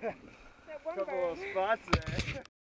Couple bird. little spots there.